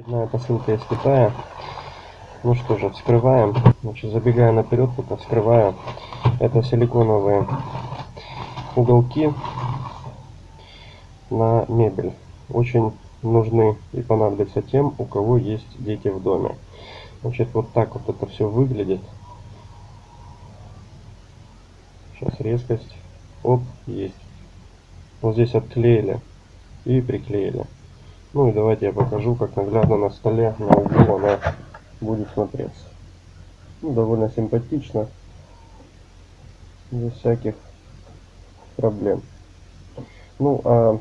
Очередная посылка из Китая. Ну что же, вскрываем. Значит, забегая наперед, пока вскрываю. Это силиконовые уголки на мебель. Очень нужны и понадобятся тем, у кого есть дети в доме. Значит, вот так вот это все выглядит. Сейчас резкость. Оп, есть. Вот здесь отклеили и приклеили. Ну и давайте я покажу, как наглядно на столе на углу она будет смотреться. Ну, довольно симпатично. Без всяких проблем. Ну, а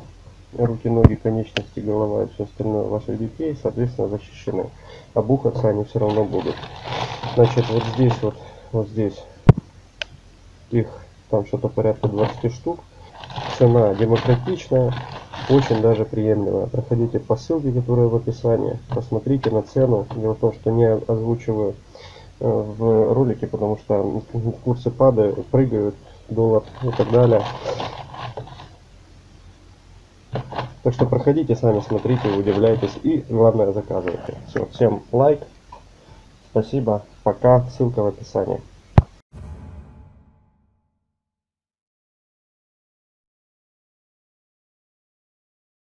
руки, ноги, конечности, голова и все остальное ваших детей, соответственно, защищены. Обухаться они все равно будут. Значит, вот здесь вот, вот здесь их там что-то порядка 20 штук. Цена демократичная, очень даже приемлемая. Проходите по ссылке, которая в описании, посмотрите на цену. Дело в том, что не озвучиваю э, в ролике, потому что курсы падают, прыгают, доллар и так далее. Так что проходите, сами смотрите, удивляйтесь и главное заказывайте. Все, всем лайк, спасибо, пока, ссылка в описании.